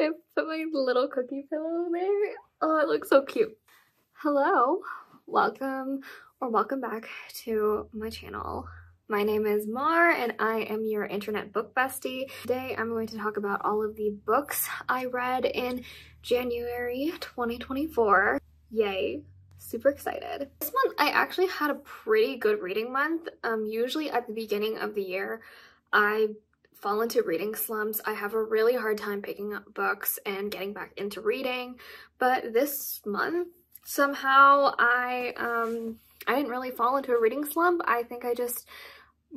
I put my little cookie pillow there. Oh, it looks so cute. Hello, welcome or welcome back to my channel. My name is Mar and I am your internet book bestie. Today I'm going to talk about all of the books I read in January 2024. Yay, super excited. This month I actually had a pretty good reading month. Um, usually at the beginning of the year I fall into reading slumps. I have a really hard time picking up books and getting back into reading, but this month somehow I um I didn't really fall into a reading slump. I think I just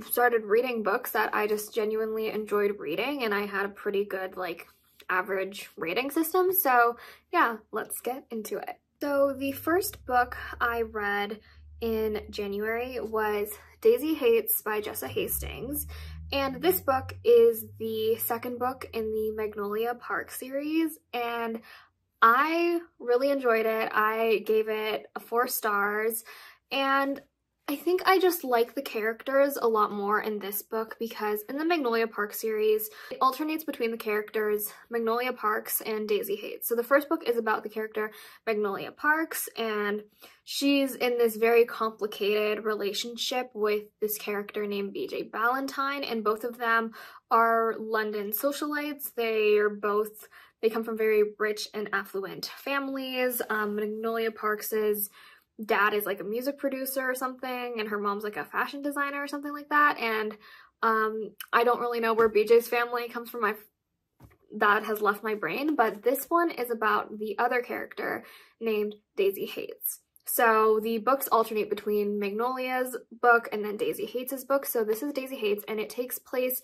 started reading books that I just genuinely enjoyed reading and I had a pretty good like average rating system. So yeah, let's get into it. So the first book I read in January was Daisy Haites by Jessa Hastings. And this book is the second book in the Magnolia Park series, and I really enjoyed it. I gave it four stars, and I think I just like the characters a lot more in this book because in the Magnolia Park series, it alternates between the characters Magnolia Parks and Daisy Haites. So the first book is about the character Magnolia Parks and she's in this very complicated relationship with this character named BJ Ballentine and both of them are London socialites. They are both, they come from very rich and affluent families. Um, Magnolia Parks is dad is like a music producer or something and her mom's like a fashion designer or something like that and um I don't really know where BJ's family comes from my that has left my brain but this one is about the other character named Daisy Haites. So the books alternate between Magnolia's book and then Daisy Haites' book. So this is Daisy Haites and it takes place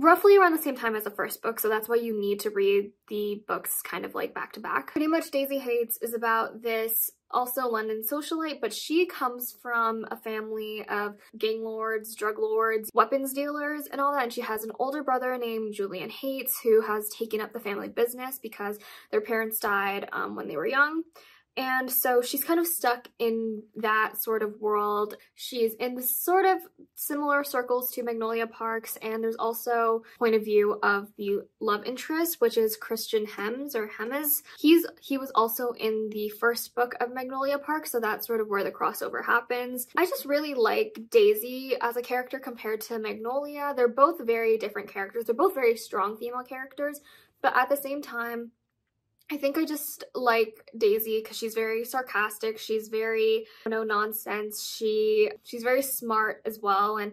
roughly around the same time as the first book, so that's why you need to read the books kind of like back to back. Pretty much Daisy Haites is about this also London socialite, but she comes from a family of gang lords, drug lords, weapons dealers, and all that. And she has an older brother named Julian Haites who has taken up the family business because their parents died um, when they were young. And so she's kind of stuck in that sort of world. She's in the sort of similar circles to Magnolia Parks, and there's also point of view of the love interest, which is Christian Hems or Hemes. He's he was also in the first book of Magnolia Park, so that's sort of where the crossover happens. I just really like Daisy as a character compared to Magnolia. They're both very different characters. They're both very strong female characters, but at the same time, I think I just like Daisy because she's very sarcastic. She's very no nonsense. She she's very smart as well and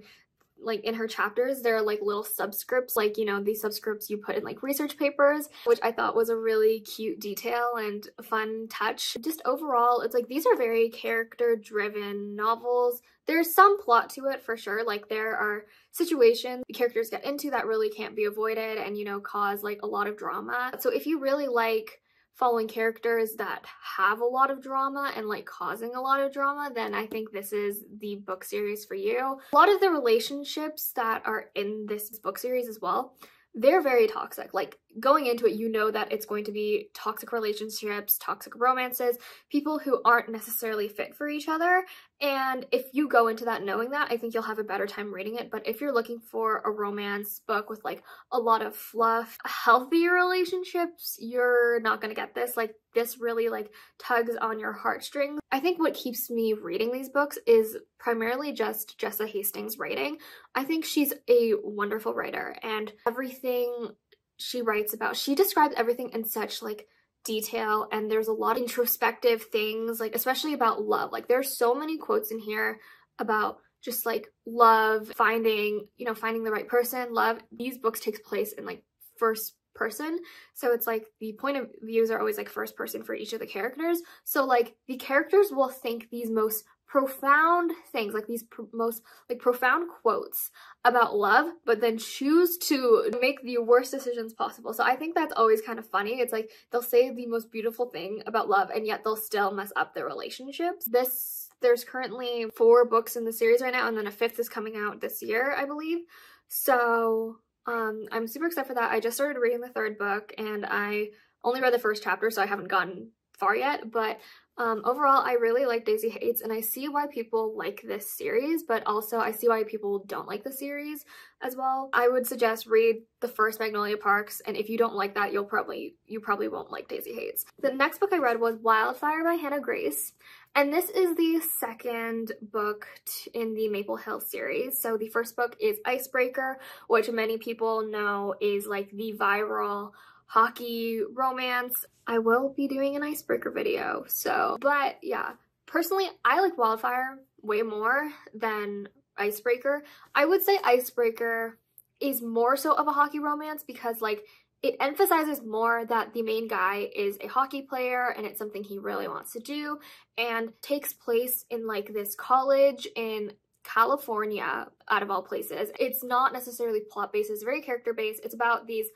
like in her chapters there are like little subscripts like you know these subscripts you put in like research papers which I thought was a really cute detail and fun touch. Just overall it's like these are very character driven novels. There's some plot to it for sure like there are situations the characters get into that really can't be avoided and you know cause like a lot of drama. So if you really like following characters that have a lot of drama and like causing a lot of drama, then I think this is the book series for you. A lot of the relationships that are in this book series as well, they're very toxic. Like going into it, you know that it's going to be toxic relationships, toxic romances, people who aren't necessarily fit for each other. And if you go into that knowing that, I think you'll have a better time reading it. But if you're looking for a romance book with like a lot of fluff, healthy relationships, you're not gonna get this. Like this really like tugs on your heartstrings. I think what keeps me reading these books is primarily just Jessa Hastings' writing. I think she's a wonderful writer and everything she writes about. She describes everything in such like detail and there's a lot of introspective things like especially about love. Like there's so many quotes in here about just like love, finding, you know, finding the right person, love. These books takes place in like first person. So it's like the point of views are always like first person for each of the characters. So like the characters will think these most profound things, like these pr most like profound quotes about love, but then choose to make the worst decisions possible. So I think that's always kind of funny. It's like they'll say the most beautiful thing about love and yet they'll still mess up their relationships. This there's currently four books in the series right now and then a fifth is coming out this year, I believe. So um, I'm super excited for that. I just started reading the third book and I only read the first chapter so I haven't gotten far yet, but Um, overall, I really like Daisy Haites, and I see why people like this series, but also I see why people don't like the series as well. I would suggest read the first Magnolia Parks, and if you don't like that, you'll probably you probably won't like Daisy Haites. The next book I read was Wildfire by Hannah Grace, and this is the second book in the Maple Hill series. So the first book is Icebreaker, which many people know is like the viral hockey romance. I will be doing an icebreaker video, so, but yeah, personally, I like Wildfire way more than Icebreaker. I would say Icebreaker is more so of a hockey romance because like it emphasizes more that the main guy is a hockey player and it's something he really wants to do and takes place in like this college in California out of all places. It's not necessarily plot based, it's very character based. It's about these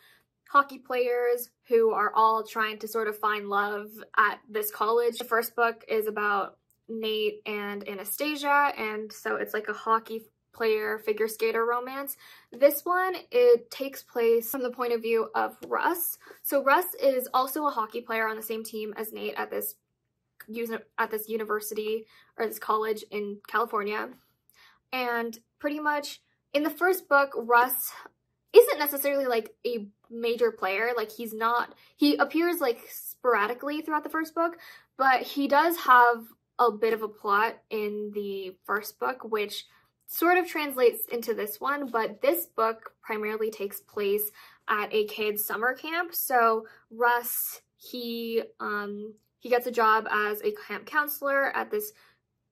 hockey players who are all trying to sort of find love at this college. The first book is about Nate and Anastasia, and so it's like a hockey player figure skater romance. This one, it takes place from the point of view of Russ. So Russ is also a hockey player on the same team as Nate at this at this university or this college in California. And pretty much in the first book, Russ isn't necessarily like a major player. Like he's not, he appears like sporadically throughout the first book, but he does have a bit of a plot in the first book, which sort of translates into this one, but this book primarily takes place at a kid's summer camp. So Russ, he um he gets a job as a camp counselor at this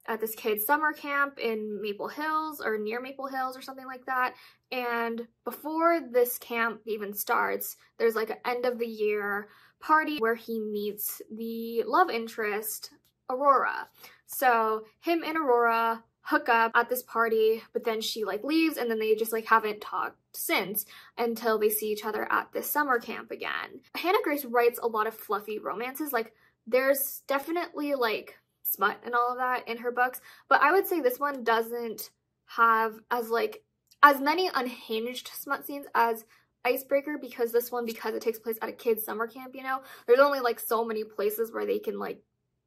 at this kid's summer camp in Maple Hills or near Maple Hills or something like that. And before this camp even starts, there's like an end of the year party where he meets the love interest, Aurora. So him and Aurora hook up at this party, but then she like leaves and then they just like haven't talked since until they see each other at this summer camp again. Hannah Grace writes a lot of fluffy romances. Like there's definitely like smut and all of that in her books, but I would say this one doesn't have as like as many unhinged smut scenes as Icebreaker because this one because it takes place at a kid's summer camp, you know. There's only like so many places where they can like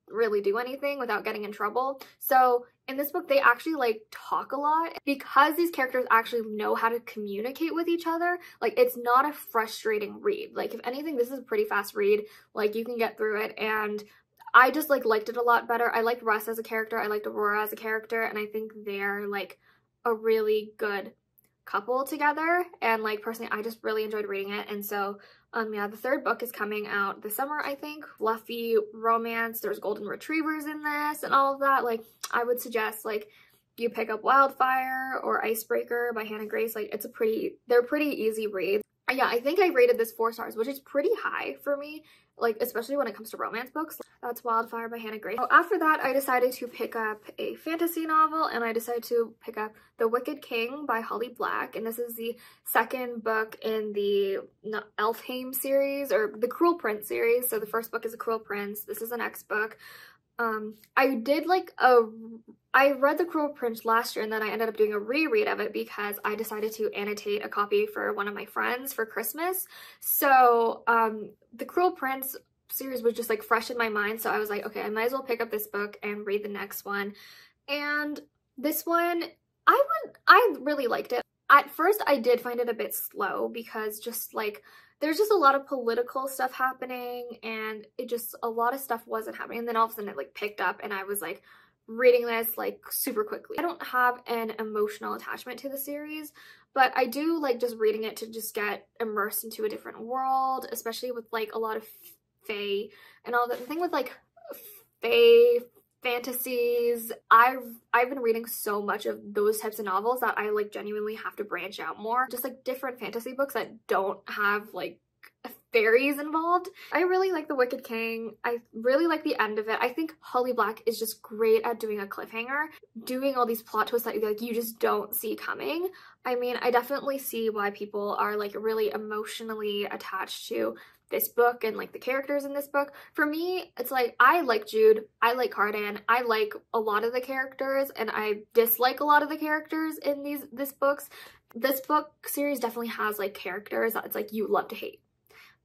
really do anything without getting in trouble. So in this book, they actually like talk a lot because these characters actually know how to communicate with each other. Like it's not a frustrating read. Like if anything, this is a pretty fast read. Like you can get through it and I just like liked it a lot better. I liked Russ as a character. I liked Aurora as a character and I think they're like a really good couple together. And like personally I just really enjoyed reading it. And so um yeah the third book is coming out this summer I think. Fluffy romance. There's golden retrievers in this and all of that. Like I would suggest like you pick up Wildfire or Icebreaker by Hannah Grace. Like it's a pretty they're pretty easy reads. Yeah I think I rated this four stars which is pretty high for me like especially when it comes to romance books. That's Wildfire by Hannah Grace. So after that, I decided to pick up a fantasy novel and I decided to pick up The Wicked King by Holly Black. And this is the second book in the Elfhame series or the Cruel Prince series. So the first book is A Cruel Prince. This is the next book. Um, I did like a I read The Cruel Prince last year and then I ended up doing a reread of it because I decided to annotate a copy for one of my friends for Christmas. So um, The Cruel Prince series was just like fresh in my mind. So I was like, okay, I might as well pick up this book and read the next one. And this one, I would, I really liked it. At first, I did find it a bit slow because just like, there's just a lot of political stuff happening and it just, a lot of stuff wasn't happening. And then all of a sudden it like picked up and I was like, reading this like super quickly. I don't have an emotional attachment to the series, but I do like just reading it to just get immersed into a different world, especially with like a lot of fae and all that. The thing with like fae fantasies, I've I've been reading so much of those types of novels that I like genuinely have to branch out more. Just like different fantasy books that don't have like fairies involved. I really like The Wicked King. I really like the end of it. I think Holly Black is just great at doing a cliffhanger, doing all these plot twists that you like you just don't see coming. I mean, I definitely see why people are like really emotionally attached to this book and like the characters in this book. For me, it's like I like Jude, I like Cardan, I like a lot of the characters and I dislike a lot of the characters in these this books. This book series definitely has like characters that it's like you love to hate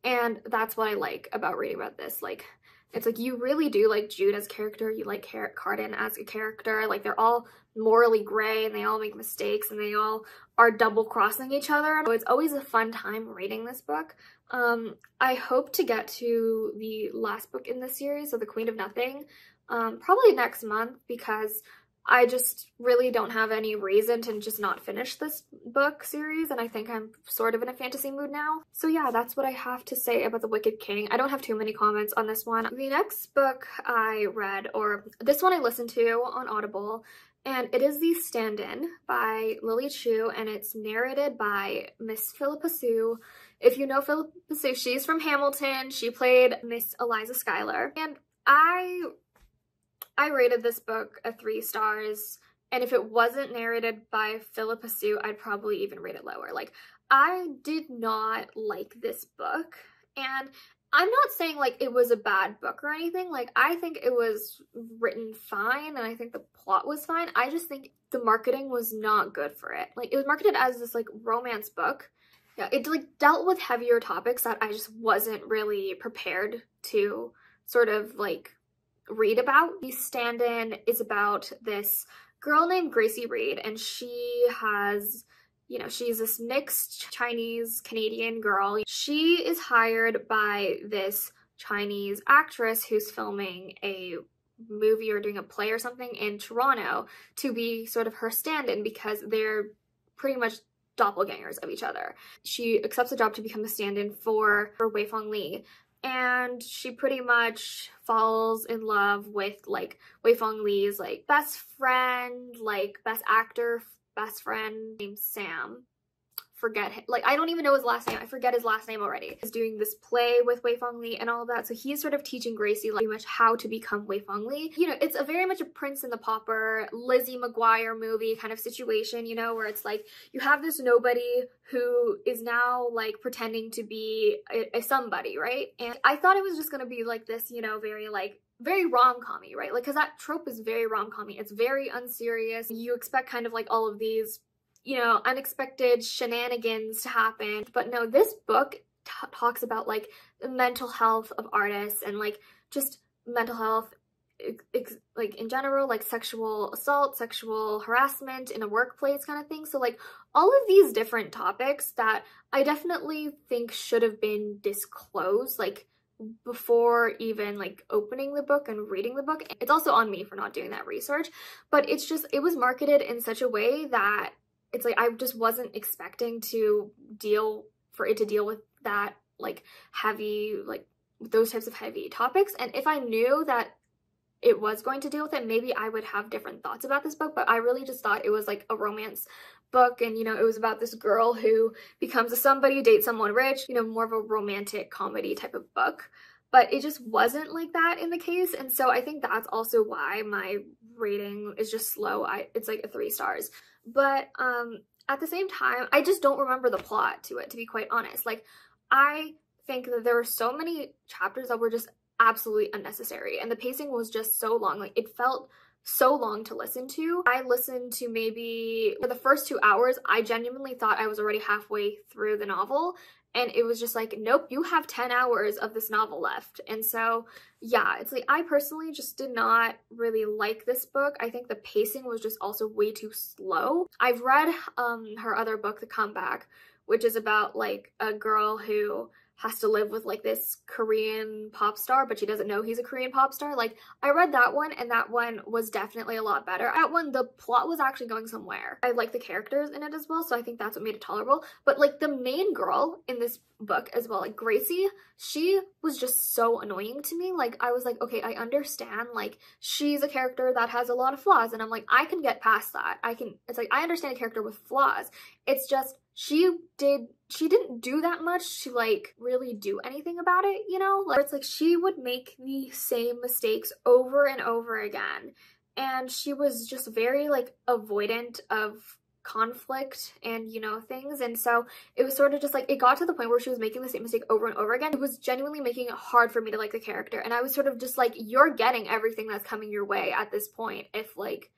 and that's what I like about reading about this. Like, It's like you really do like Jude as a character, you like Cardan as a character. Like they're all morally gray and they all make mistakes and they all are double crossing each other. So it's always a fun time reading this book. Um, I hope to get to the last book in the series, so The Queen of Nothing, um, probably next month because I just really don't have any reason to just not finish this book series and I think I'm sort of in a fantasy mood now. So yeah, that's what I have to say about The Wicked King. I don't have too many comments on this one. The next book I read, or this one I listened to on Audible, and it is The Stand-In by Lily Chu and it's narrated by Miss Philippa Soo. If you know Philippa Soo, she's from Hamilton. She played Miss Eliza Schuyler. And I I rated this book a three stars, and if it wasn't narrated by Philippa Soo, I'd probably even rate it lower. Like, I did not like this book, and I'm not saying like it was a bad book or anything. Like, I think it was written fine, and I think the plot was fine. I just think the marketing was not good for it. Like, it was marketed as this like romance book. Yeah, it like dealt with heavier topics that I just wasn't really prepared to sort of like read about. The stand-in is about this girl named Gracie Reed and she has you know, she's this mixed Chinese Canadian girl. She is hired by this Chinese actress who's filming a movie or doing a play or something in Toronto to be sort of her stand-in because they're pretty much doppelgangers of each other. She accepts a job to become a stand-in for, for Wei Fang Li, and she pretty much falls in love with like Wei Fang Li's like best friend, like best actor, best friend named Sam forget him. Like, I don't even know his last name. I forget his last name already. He's doing this play with Wei Fang Li and all of that. So he's sort of teaching Gracie like, pretty much how to become Wei Fang Li. You know, it's a very much a Prince and the Pauper, Lizzie McGuire movie kind of situation, you know, where it's like you have this nobody who is now like pretending to be a, a somebody, right? And I thought it was just gonna be like this, you know, very like very rom-commy, right? Like, cause that trope is very rom-commy. It's very unserious. You expect kind of like all of these you know, unexpected shenanigans to happen. But no, this book talks about like the mental health of artists and like just mental health like in general like sexual assault sexual harassment in a workplace kind of thing so like all of these different topics that i definitely think should have been disclosed like before even like opening the book and reading the book it's also on me for not doing that research but it's just it was marketed in such a way that it's like I just wasn't expecting to deal for it to deal with that like heavy like those types of heavy topics. And if I knew that it was going to deal with it maybe I would have different thoughts about this book. But I really just thought it was like a romance book. And you know it was about this girl who becomes a somebody dates someone rich you know more of a romantic comedy type of book. But it just wasn't like that in the case. And so I think that's also why my rating is just slow. I it's like a three stars but um at the same time i just don't remember the plot to it to be quite honest like i think that there were so many chapters that were just absolutely unnecessary and the pacing was just so long like it felt so long to listen to. I listened to maybe for the first two hours, I genuinely thought I was already halfway through the novel and it was just like nope you have 10 hours of this novel left. And so yeah it's like i personally just did not really like this book. I think the pacing was just also way too slow. I've read um her other book the comeback which is about like a girl who has to live with like this Korean pop star, but she doesn't know he's a Korean pop star. Like I read that one and that one was definitely a lot better. That one, the plot was actually going somewhere. I like the characters in it as well, so I think that's what made it tolerable. But like the main girl in this book as well, like Gracie, she was just so annoying to me. Like I was like, okay, I understand. Like she's a character that has a lot of flaws and I'm like, I can get past that. I can, it's like, I understand a character with flaws. It's just she did she didn't do that much to like really do anything about it you know? Like it's like she would make the same mistakes over and over again. And she was just very like avoidant of conflict and you know things. And so it was sort of just like it got to the point where she was making the same mistake over and over again. It was genuinely making it hard for me to like the character. And i was sort of just like you're getting everything that's coming your way at this point if like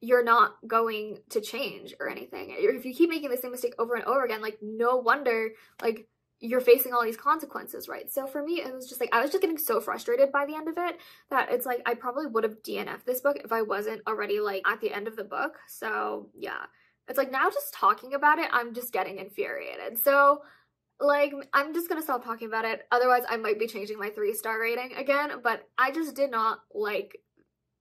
you're not going to change or anything. If you keep making the same mistake over and over again, like no wonder like you're facing all these consequences, right? So for me, it was just like, I was just getting so frustrated by the end of it that it's like, I probably would have DNF'd this book if I wasn't already like at the end of the book. So yeah, it's like now just talking about it, I'm just getting infuriated. So like, I'm just gonna stop talking about it. Otherwise, I might be changing my three star rating again, but I just did not like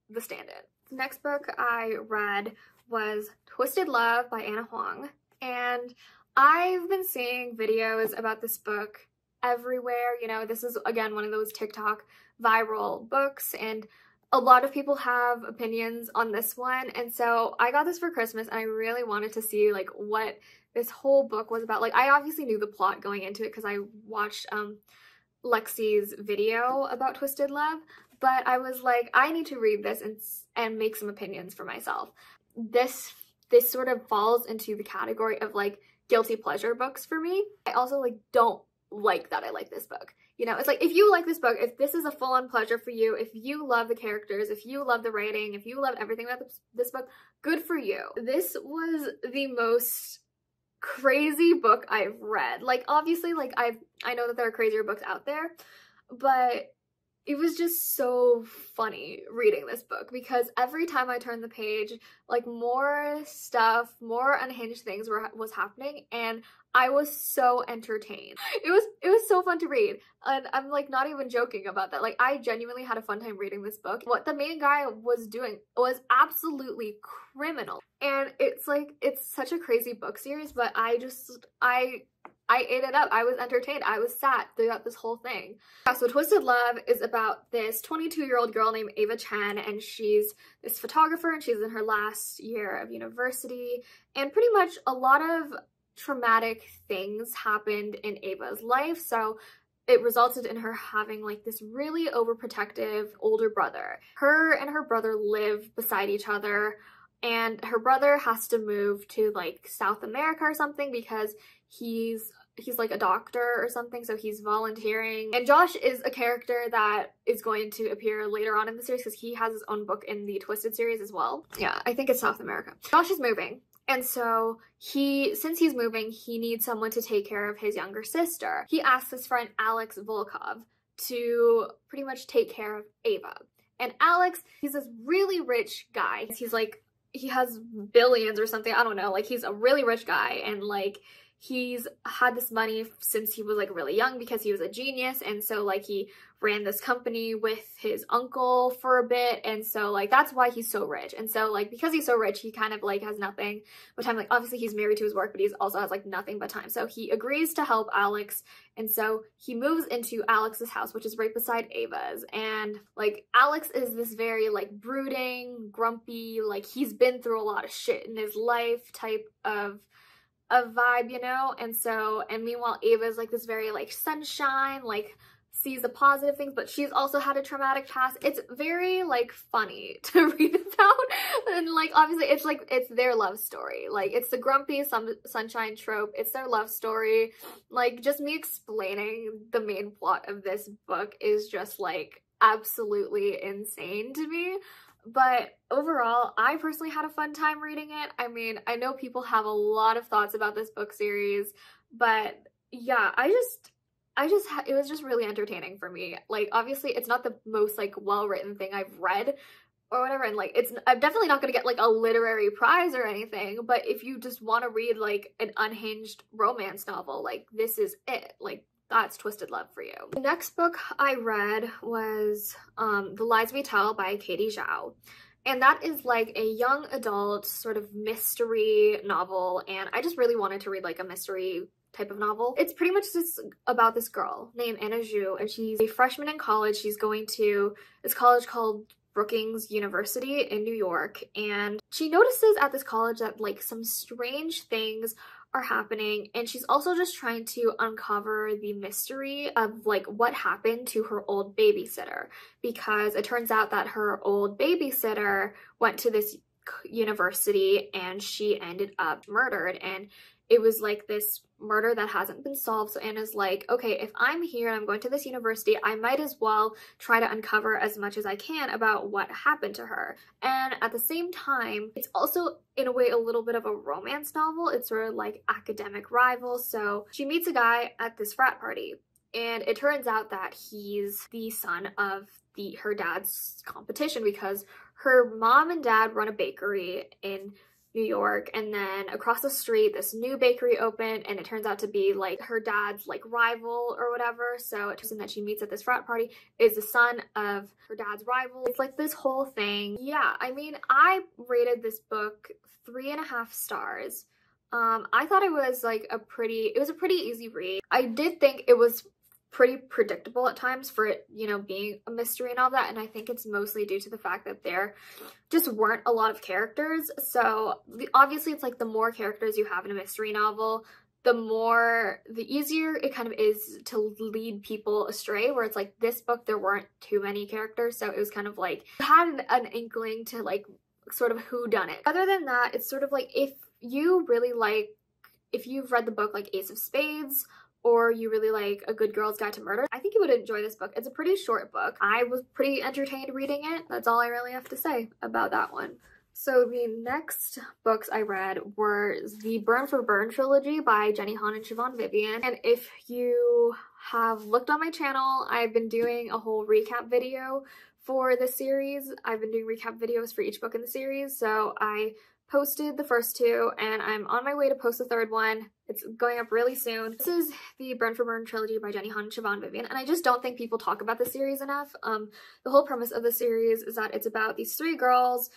the stand in. The next book I read was Twisted Love by Ana Huang. And I've been seeing videos about this book everywhere. You know, this is again one of those TikTok viral books and a lot of people have opinions on this one and so I got this for Christmas and I really wanted to see like what this whole book was about. Like I obviously knew the plot going into it because I watched um Lexi's video about Twisted Love, but I was like I need to read this and and make some opinions for myself. This this sort of falls into the category of like guilty pleasure books for me. I also like don't like that I like this book. You know, it's like if you like this book, if this is a full-on pleasure for you, if you love the characters, if you love the writing, if you love everything about this, book, good for you. This was the most crazy book I've read. Like obviously like I've I know that there are crazier books out there, but it was just so funny reading this book because every time I turned the page, like more stuff, more unhinged things were was happening and I was so entertained. It was it was so fun to read. And I'm like not even joking about that. Like I genuinely had a fun time reading this book. What the main guy was doing was absolutely criminal. And it's like it's such a crazy book series, but I just I I ate it up. I was entertained. I was sat throughout this whole thing. Yeah, so Twisted Love is about this 22-year-old girl named Ava Chen, and she's this photographer, and she's in her last year of university. And pretty much a lot of traumatic things happened in Ava's life. So it resulted in her having like this really overprotective older brother. Her and her brother live beside each other and her brother has to move to like South America or something because he's he's like a doctor or something so he's volunteering and Josh is a character that is going to appear later on in the series because he has his own book in the Twisted series as well. Yeah, I think it's South America. Josh is moving and so he, since he's moving, he needs someone to take care of his younger sister. He asks his friend Alex Volkov to pretty much take care of Ava. And Alex, he's this really rich guy. He's like, he has billions or something. I don't know. Like he's a really rich guy and like he's had this money since he was like really young because he was a genius and so like he ran this company with his uncle for a bit and so like that's why he's so rich. And so like because he's so rich he kind of like has nothing but time. Like obviously he's married to his work but he also has like nothing but time. So he agrees to help Alex and so he moves into Alex's house which is right beside Ava's. And like Alex is this very like brooding grumpy like he's been through a lot of shit in his life type of a vibe, you know? And so, and meanwhile, Ava's like this very like sunshine, like sees the positive things, but she's also had a traumatic past. It's very like funny to read about. And like obviously it's like it's their love story. Like it's the grumpy sun sunshine trope. It's their love story. Like just me explaining the main plot of this book is just like absolutely insane to me. But overall, I personally had a fun time reading it. I mean, I know people have a lot of thoughts about this book series, but yeah, I just I just it was just really entertaining for me. Like obviously it's not the most like well-written thing I've read or whatever and like it's I'm definitely not going to get like a literary prize or anything, but if you just want to read like an unhinged romance novel, like this is it. Like that's Twisted Love for you. The next book I read was um, The Lies We Tell by Katie Zhao. And that is like a young adult sort of mystery novel. And I just really wanted to read like a mystery type of novel. It's pretty much just about this girl named Anna Zhu and she's a freshman in college. She's going to this college called Brookings University in New York and she notices at this college that like some strange things are happening and she's also just trying to uncover the mystery of like what happened to her old babysitter because it turns out that her old babysitter went to this university and she ended up murdered and it was like this murder that hasn't been solved. So Anna's like, okay, if I'm here and I'm going to this university, I might as well try to uncover as much as I can about what happened to her. And at the same time, it's also in a way a little bit of a romance novel. It's sort of like academic rivals. So she meets a guy at this frat party and it turns out that he's the son of the her dad's competition because her mom and dad run a bakery in New York and then across the street this new bakery opened and it turns out to be like her dad's like rival or whatever. So it turns out that she meets at this frat party is the son of her dad's rival. It's like this whole thing. Yeah I mean I rated this book three and a half stars. Um I thought it was like a pretty it was a pretty easy read. I did think it was pretty predictable at times for it, you know, being a mystery and all that. And I think it's mostly due to the fact that there just weren't a lot of characters. So obviously it's like the more characters you have in a mystery novel, the more, the easier it kind of is to lead people astray, where it's like this book, there weren't too many characters. So it was kind of like, had an, an inkling to like sort of who done it. Other than that, it's sort of like if you really like, if you've read the book like Ace of Spades or you really like A Good Girl's Guide to Murder, I think you would enjoy this book. It's a pretty short book. I was pretty entertained reading it. That's all I really have to say about that one. So the next books I read were the Burn for Burn trilogy by Jenny Han and Siobhan Vivian. And if you have looked on my channel, I've been doing a whole recap video for the series. I've been doing recap videos for each book in the series. So I posted the first two and I'm on my way to post the third one. It's going up really soon. This is the Burn for Burn trilogy by Jenny Han and Siobhan Vivian and I just don't think people talk about the series enough. Um, the whole premise of the series is that it's about these three girls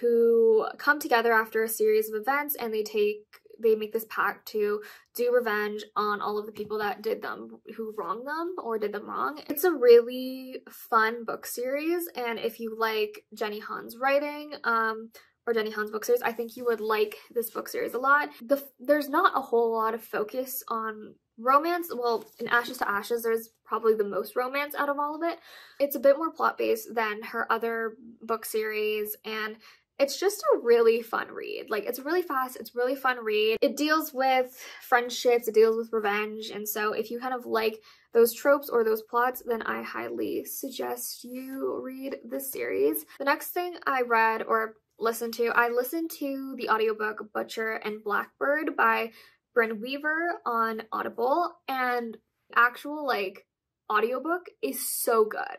who come together after a series of events and they take they make this pact to do revenge on all of the people that did them who wronged them or did them wrong. It's a really fun book series and if you like Jenny Han's writing, um, or Jenny Han's book series, I think you would like this book series a lot. The, there's not a whole lot of focus on romance. Well, in Ashes to Ashes, there's probably the most romance out of all of it. It's a bit more plot-based than her other book series, and it's just a really fun read. Like, it's really fast, it's really fun read. It deals with friendships, it deals with revenge, and so if you kind of like those tropes or those plots, then I highly suggest you read this series. The next thing I read, or listen to. I listened to the audiobook Butcher and Blackbird by Brynn Weaver on Audible and actual like audiobook is so good.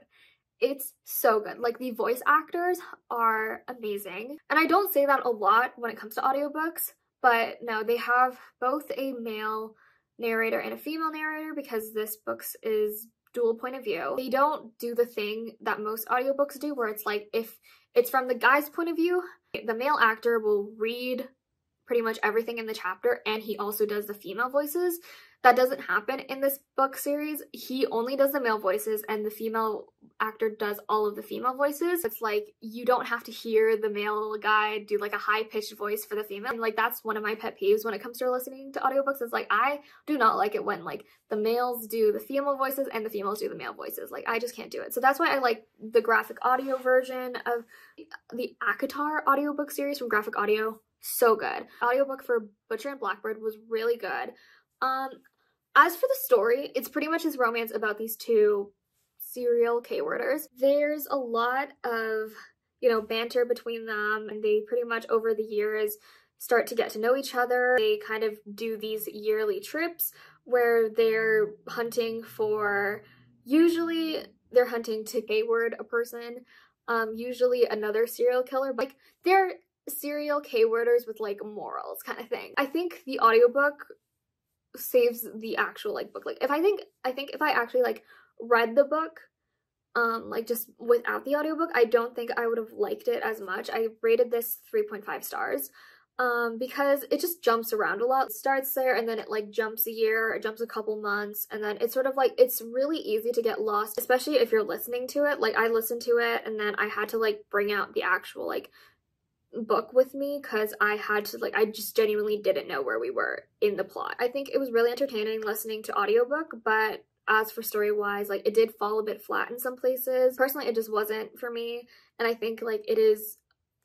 It's so good. Like the voice actors are amazing. And I don't say that a lot when it comes to audiobooks, but no, they have both a male narrator and a female narrator because this book is dual point of view. They don't do the thing that most audiobooks do where it's like if it's from the guy's point of view. The male actor will read pretty much everything in the chapter and he also does the female voices. That doesn't happen in this book series. He only does the male voices and the female actor does all of the female voices. It's like you don't have to hear the male guy do like a high-pitched voice for the female. And like that's one of my pet peeves when it comes to listening to audiobooks is like I do not like it when like the males do the female voices and the females do the male voices. Like I just can't do it. So that's why I like the graphic audio version of the ACOTAR audiobook series from Graphic Audio. So good. Audiobook for Butcher and Blackbird was really good. Um, as for the story, it's pretty much his romance about these two serial K-worders. There's a lot of, you know, banter between them and they pretty much over the years start to get to know each other. They kind of do these yearly trips where they're hunting for, usually they're hunting to K-word a person, um, usually another serial killer. but Like, they're serial K-worders with like morals kind of thing. I think the audiobook saves the actual like book. Like if I think I think if I actually like read the book um like just without the audiobook, I don't think I would have liked it as much. I rated this 3.5 stars um because it just jumps around a lot. It starts there and then it like jumps a year, it jumps a couple months and then it's sort of like it's really easy to get lost, especially if you're listening to it. Like I listened to it and then I had to like bring out the actual like book with me because I had to like I just genuinely didn't know where we were in the plot. I think it was really entertaining listening to audiobook, but as for story wise, like it did fall a bit flat in some places. Personally, it just wasn't for me. And I think like it is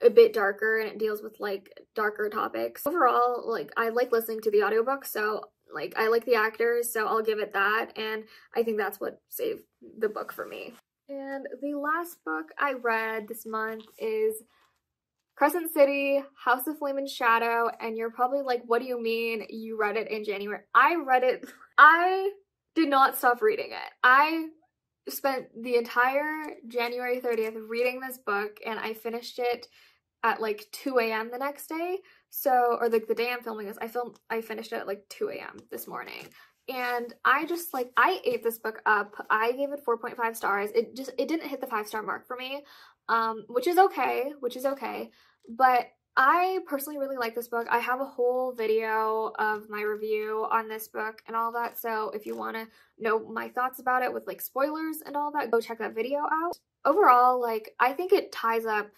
a bit darker and it deals with like darker topics. Overall, like I like listening to the audiobook, so like I like the actors, so I'll give it that and I think that's what saved the book for me. And the last book I read this month is Crescent City, House of Flame and Shadow, and you're probably like, what do you mean you read it in January? I read it, I did not stop reading it. I spent the entire January 30th reading this book and I finished it at like 2 a.m. the next day. So, or like the day I'm filming this, I filmed, I finished it at like 2 a.m. this morning. And I just like, I ate this book up. I gave it 4.5 stars. It just, it didn't hit the five star mark for me, um, which is okay, which is okay. But I personally really like this book. I have a whole video of my review on this book and all that. So if you want to know my thoughts about it with like spoilers and all that, go check that video out. Overall, like, I think it ties up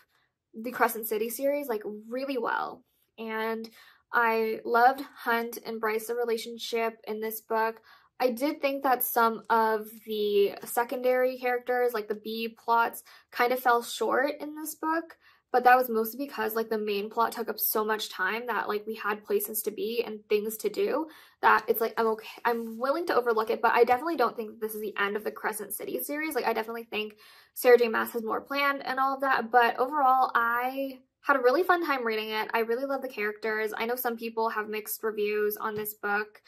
the Crescent City series like really well. And I loved Hunt and Bryce's relationship in this book. I did think that some of the secondary characters, like the B plots, kind of fell short in this book, but that was mostly because like the main plot took up so much time that like we had places to be and things to do that it's like I'm okay I'm willing to overlook it but I definitely don't think this is the end of the Crescent City series like I definitely think Sarah J Maas has more planned and all of that but overall I had a really fun time reading it. I really love the characters. I know some people have mixed reviews on this book.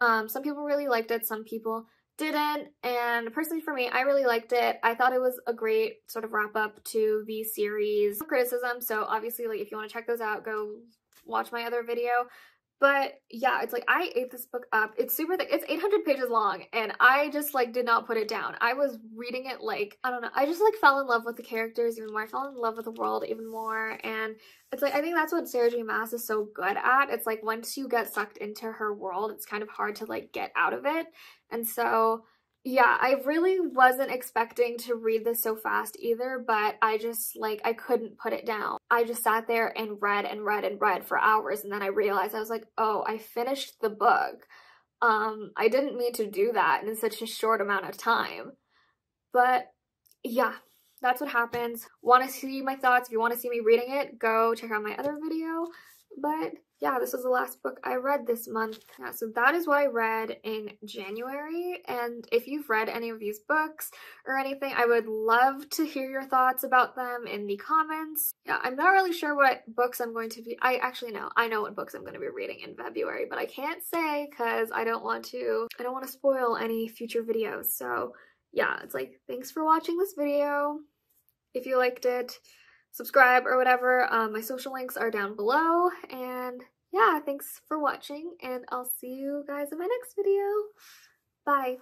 Um, some people really liked it, some people didn't. And personally for me, I really liked it. I thought it was a great sort of wrap up to the series. Criticism, so obviously like if you want to check those out, go watch my other video. But yeah, it's like I ate this book up. It's super thick. It's 800 pages long and I just like did not put it down. I was reading it like, I don't know. I just like fell in love with the characters even more. I fell in love with the world even more. And it's like, I think that's what Sarah J Maas is so good at. It's like once you get sucked into her world, it's kind of hard to like get out of it. And so yeah, I really wasn't expecting to read this so fast either, but I just, like, I couldn't put it down. I just sat there and read and read and read for hours, and then I realized, I was like, oh, I finished the book. Um, I didn't mean to do that in such a short amount of time. But, yeah, that's what happens. Want to see my thoughts? If you want to see me reading it, go check out my other video. But yeah, this was the last book I read this month. Yeah, so that is what I read in January. And if you've read any of these books or anything, I would love to hear your thoughts about them in the comments. Yeah, I'm not really sure what books I'm going to be, I actually know, I know what books I'm going to be reading in February, but I can't say because I don't want to, I don't want to spoil any future videos. So yeah, it's like, thanks for watching this video. If you liked it, subscribe or whatever. Um, my social links are down below. And yeah, thanks for watching and I'll see you guys in my next video. Bye.